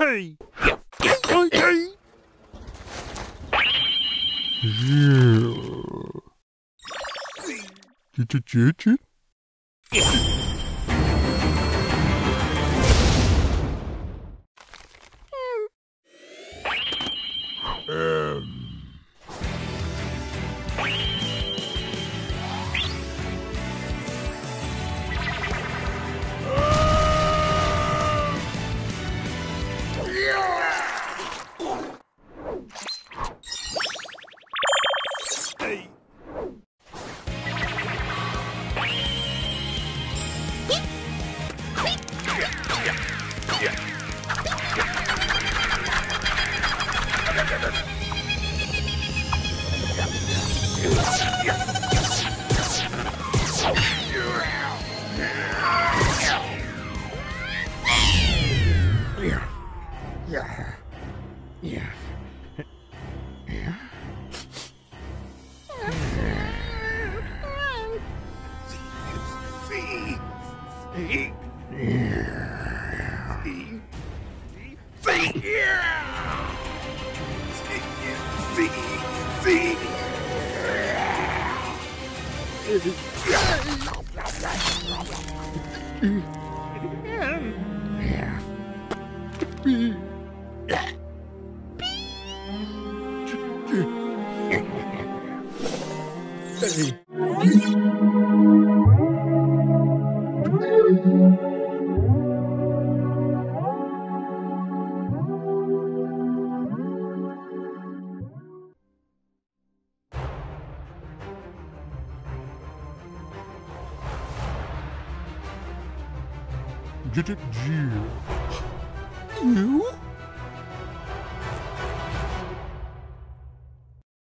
Hey! Okay! Yeah. Ch-ch-ch-ch? Um. Yeah. Yeah. Yeah. See? See? See? See? Yeah! See? See? Hey. J-j-j. You?